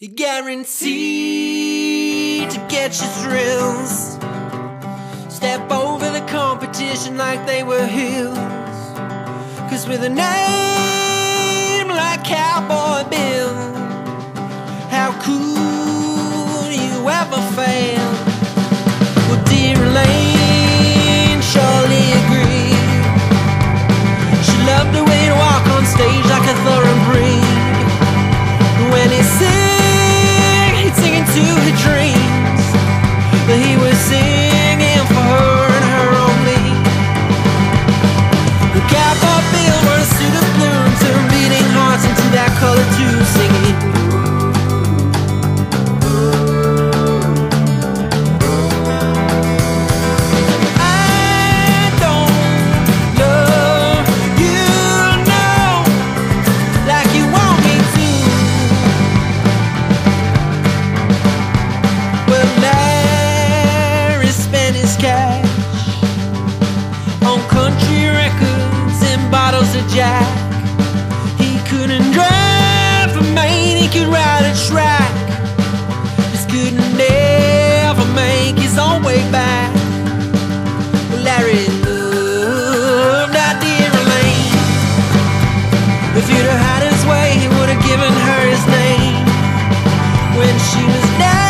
You guaranteed to get your thrills. Step over the competition like they were hills. Cause with a name like Cowboy Bill, Jack. He couldn't drive a Maine, he could ride a track. Just couldn't ever make his own way back. Well, Larry loved our dear Elaine. If he'd have had his way, he would have given her his name. When she was down,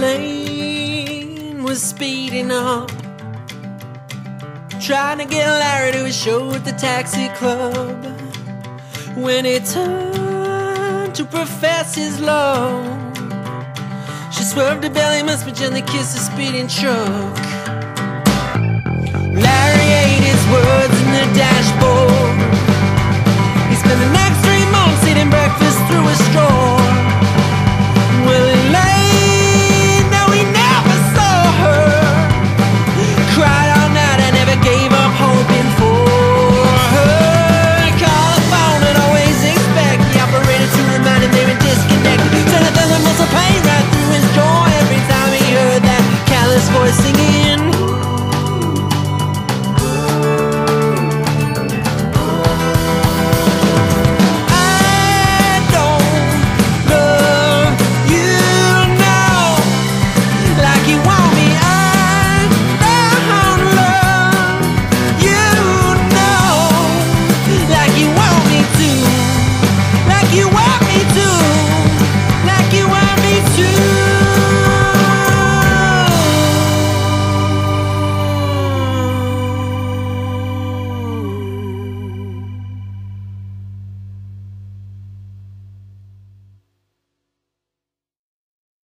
Lane was speeding up, trying to get Larry to a show at the taxi club. When he turned to profess his love, she swerved her belly, must be gently kissed the speeding truck. Larry ate his words